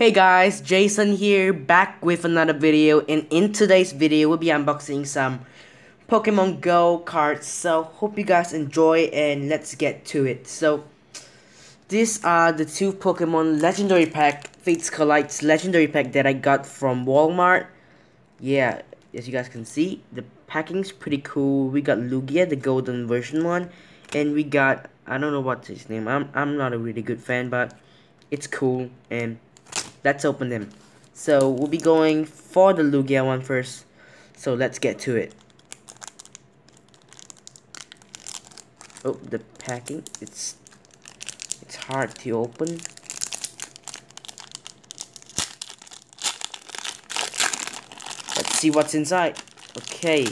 Hey guys, Jason here, back with another video, and in today's video, we'll be unboxing some Pokemon Go cards, so hope you guys enjoy, and let's get to it. So, these are the two Pokemon Legendary Pack, Fates Collides Legendary Pack that I got from Walmart. Yeah, as you guys can see, the packing's pretty cool. We got Lugia, the golden version one, and we got, I don't know what's his name, I'm, I'm not a really good fan, but it's cool, and let's open them. So we'll be going for the Lugia one first. So let's get to it. Oh, the packing, it's it's hard to open. Let's see what's inside. Okay.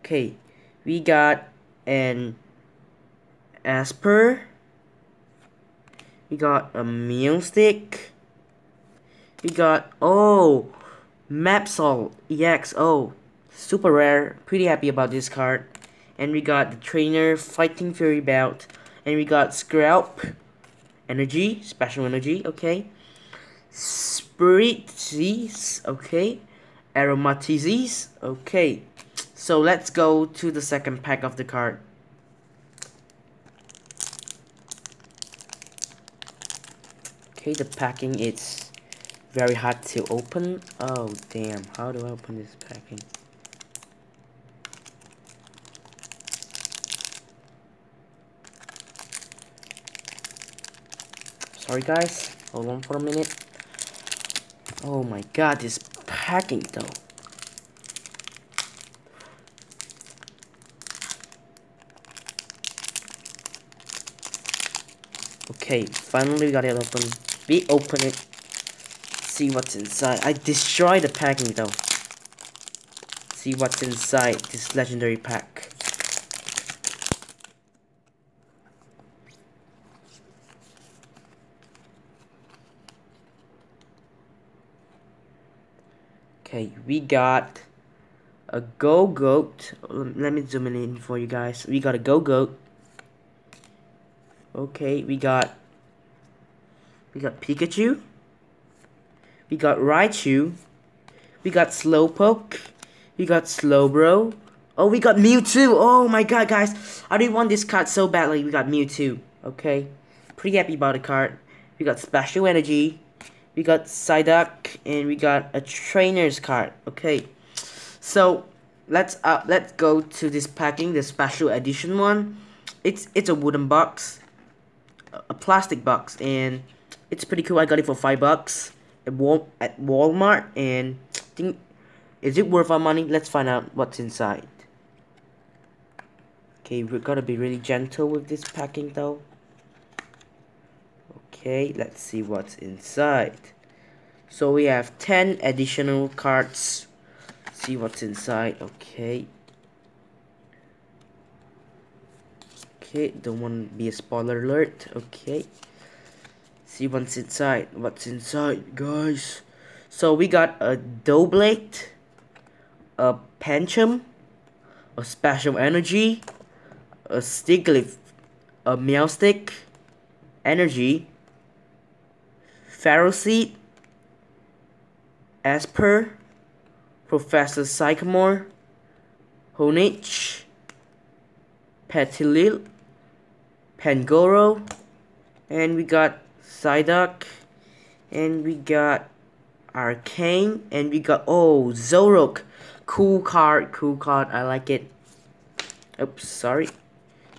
Okay, we got an Espurr. We got a Meowstic. We got, oh, Mapsol EXO. Oh, super rare. Pretty happy about this card. And we got the Trainer Fighting Fury Belt. And we got Scrap Energy, Special Energy, okay. Spirit okay. Aromatisse, okay. So let's go to the second pack of the card. Okay, the packing is very hard to open. Oh, damn. How do I open this packing? Sorry, guys. Hold on for a minute. Oh my god, this packing, though. Okay, finally we got it open. We open it. See what's inside. I destroy the packing though. See what's inside this legendary pack. Okay, we got a Gogoat. Um, let me zoom in for you guys. We got a Gogoat. Okay, we got we got Pikachu. We got Raichu. We got Slowpoke. We got Slowbro. Oh, we got Mewtwo. Oh my god, guys. I didn't want this card so badly. We got Mewtwo. Okay. Pretty happy about the card. We got Special Energy. We got Psyduck. And we got a Trainer's card. Okay. So, let's uh, let's go to this packing, the special edition one. It's it's a wooden box. A plastic box. And it's pretty cool. I got it for five bucks at Wal at Walmart, and think is it worth our money? Let's find out what's inside. Okay, we gotta be really gentle with this packing though. Okay, let's see what's inside. So we have 10 additional cards. See what's inside. Okay. Okay, don't want to be a spoiler alert. Okay see what's inside what's inside guys. So we got a Doublade a Pancham a special energy a Stiglif a Meowstic energy Ferroseed Espurr Professor Sycamore Honedge, Petilil Pangoro and we got Psyduck, and we got Arcanine, and we got, oh, Zoroark. Cool card, cool card, I like it. Oops, sorry.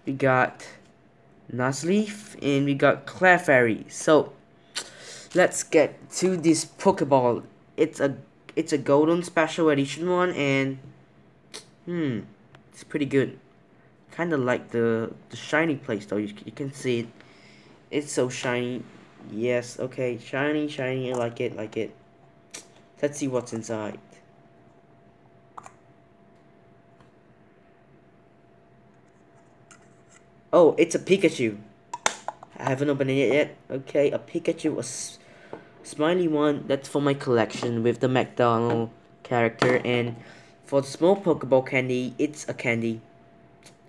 We got Nuzleaf, and we got Clefairy. So, let's get to this Pokeball. It's a it's a golden special edition one, and hmm, it's pretty good. Kind of like the the shiny place though. You you can see it. It's so shiny. Yes, okay. Shiny, shiny, I like it, like it. Let's see what's inside. Oh, it's a Pikachu. I haven't opened it yet. Okay, a Pikachu, a smiley one. That's for my collection with the McDonald character. And for the small Pokeball candy, it's a candy.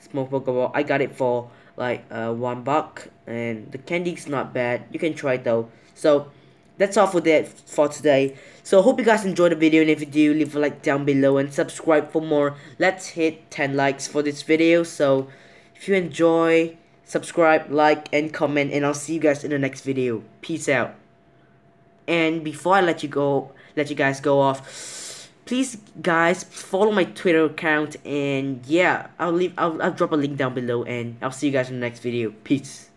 Small Pokeball. I got it for like uh, one buck and the candy's not bad. You can try it though. So that's all for that for today. So hope you guys enjoyed the video and if you do leave a like down below and subscribe for more. Let's hit 10 likes for this video. So if you enjoy subscribe like and comment and i'll see you guys in the next video. Peace out. And before i let you go let you guys go off please guys follow my twitter account and yeah i'll leave i'll, I'll drop a link down below and i'll see you guys in the next video. Peace